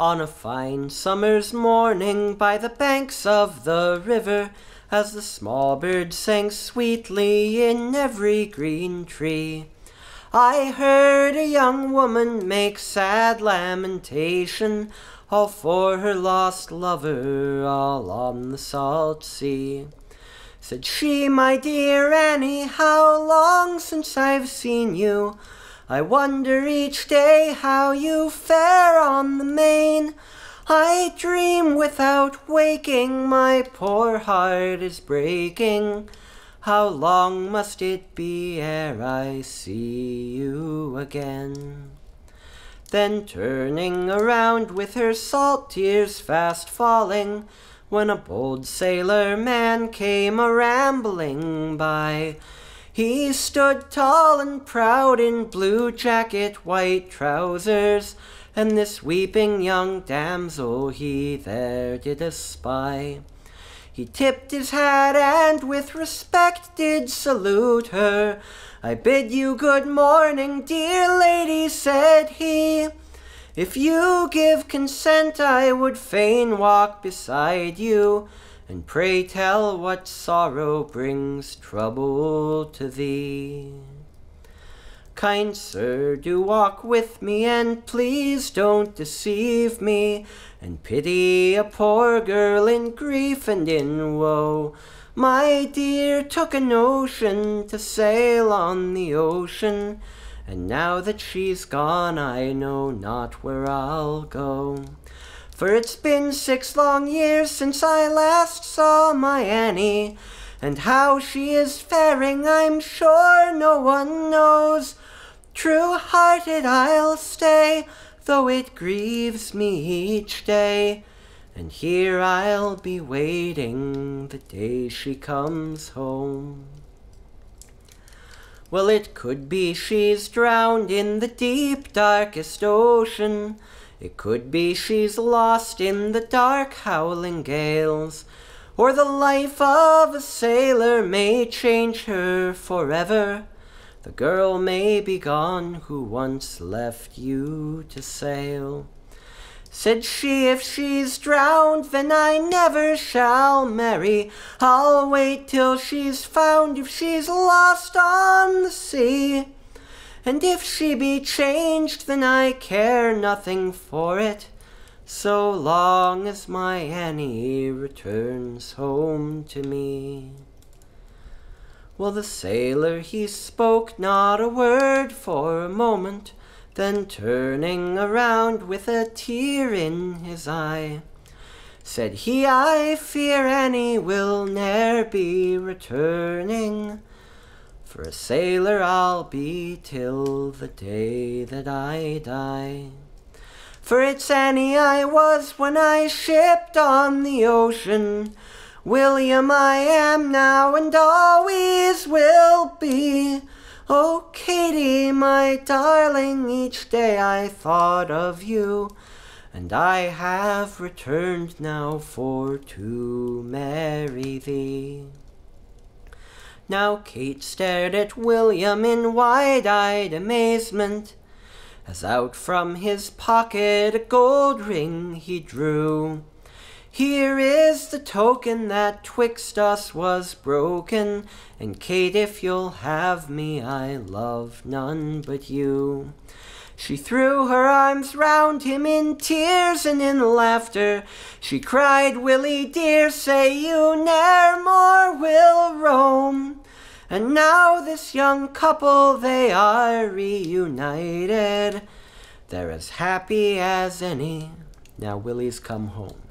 On a fine summer's morning by the banks of the river, as the small birds sang sweetly in every green tree, I heard a young woman make sad lamentation, all for her lost lover, all on the salt sea. Said she, my dear Annie, how long since I've seen you? I wonder each day how you fare on the main. I dream without waking, my poor heart is breaking. How long must it be ere I see you again? Then turning around with her salt tears fast falling, when a bold sailor man came a rambling by, he stood tall and proud in blue jacket, white trousers, and this weeping young damsel he there did espy. He tipped his hat and with respect did salute her. I bid you good morning, dear lady, said he. If you give consent, I would fain walk beside you, and pray tell what sorrow brings trouble to thee. Kind sir, do walk with me, and please don't deceive me, and pity a poor girl in grief and in woe. My dear took a notion to sail on the ocean, and now that she's gone, I know not where I'll go. For it's been six long years since I last saw my Annie, and how she is faring I'm sure no one knows. True hearted I'll stay, though it grieves me each day, and here I'll be waiting the day she comes home. Well, it could be she's drowned in the deep, darkest ocean. It could be she's lost in the dark, howling gales. Or the life of a sailor may change her forever. The girl may be gone who once left you to sail. Said she, if she's drowned, then I never shall marry. I'll wait till she's found if she's lost on the sea. And if she be changed, then I care nothing for it, so long as my Annie returns home to me. Well, the sailor he spoke not a word for a moment, then turning around with a tear in his eye, said he, I fear Annie will ne'er be returning. For a sailor I'll be till the day that I die. For it's Annie I was when I shipped on the ocean. William I am now and always will be. Oh, Katie, my darling, each day I thought of you, and I have returned now for to marry thee. Now Kate stared at William in wide-eyed amazement, as out from his pocket a gold ring he drew. Here is the token that twixt us was broken, and Kate, if you'll have me, I love none but you. She threw her arms round him in tears and in laughter. She cried, Willie dear, say you ne'er more will roam. And now this young couple, they are reunited. They're as happy as any. Now Willie's come home.